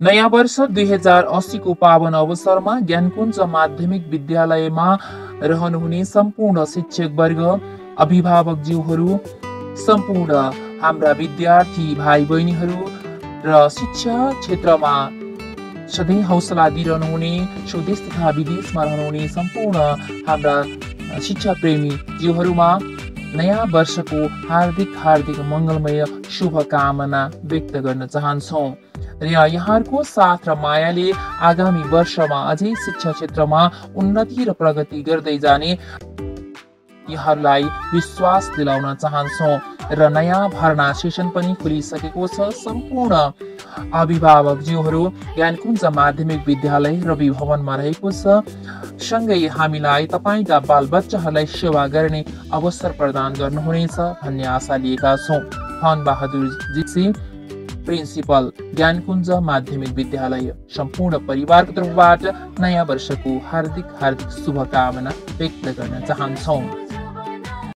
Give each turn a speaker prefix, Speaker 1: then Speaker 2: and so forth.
Speaker 1: नयाँ वर्ष दुई हजार अस्सीको पावन अवसरमा ज्ञानकुञ्ज माध्यमिक विद्यालयमा रहनुहुने सम्पूर्ण शिक्षकवर्ग अभिभावकज्यूहरू सम्पूर्ण हाम्रा विद्यार्थी भाइ बहिनीहरू र शिक्षा क्षेत्रमा सधैँ हौसला दिइरहनुहुने स्वदेश तथा विदेशमा रहनुहुने सम्पूर्ण हाम्रा शिक्षा प्रेमी जीवहरूमा नयाँ वर्षको हार्दिक हार्दिक मङ्गलमय शुभकामना व्यक्त गर्न चाहन्छौँ। र यहाँहरूको साथ र मायाले आगामी वर्षमा अझै शिक्षा क्षेत्रमा उन्नति र प्रगति गर्दै जाने यहाँहरूलाई विश्वास दिलाउन चाहन्छौँ र नयाँ भर्ना सेसन पनि खुलिसकेको छ। सम्पूर्ण अभिभावकज्यूहरू ज्ञानकुञ्ज माध्यमिक विद्यालय रवि भवनमा रहेको छ। सँगै हामीलाई तपाईँका बालबच्चाहरूलाई सेवा गर्ने अवसर प्रदान गर्नुहुनेछ भन्ने आशा लिएका छौँ। धन बहादुर जीसी प्रिन्सिपल ज्ञानकुञ्ज माध्यमिक विद्यालय सम्पूर्ण परिवारको तर्फबाट नयाँ वर्षको हार्दिक हार्दिक शुभकामना व्यक्त गर्न चाहन्छौँ।